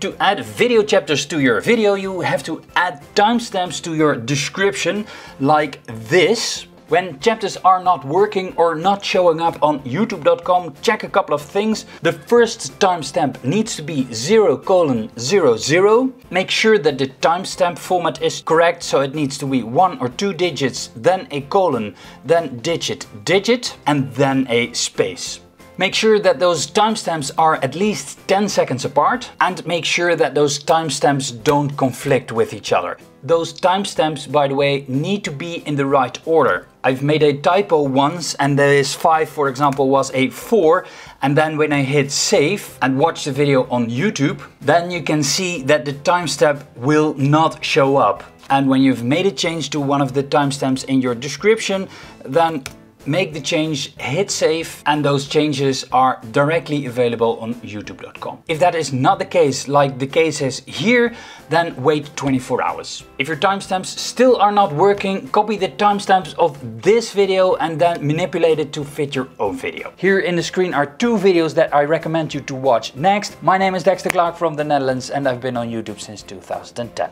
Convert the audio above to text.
To add video chapters to your video, you have to add timestamps to your description like this. When chapters are not working or not showing up on youtube.com, check a couple of things. The first timestamp needs to be 0 colon 00. Make sure that the timestamp format is correct, so it needs to be one or two digits, then a colon, then digit digit, and then a space. Make sure that those timestamps are at least 10 seconds apart and make sure that those timestamps don't conflict with each other. Those timestamps, by the way, need to be in the right order. I've made a typo once and this 5 for example was a 4 and then when I hit save and watch the video on YouTube, then you can see that the timestamp will not show up. And when you've made a change to one of the timestamps in your description, then make the change, hit save, and those changes are directly available on youtube.com. If that is not the case, like the case is here, then wait 24 hours. If your timestamps still are not working, copy the timestamps of this video and then manipulate it to fit your own video. Here in the screen are two videos that I recommend you to watch next. My name is Dexxter Clark from the Netherlands and I've been on YouTube since 2010.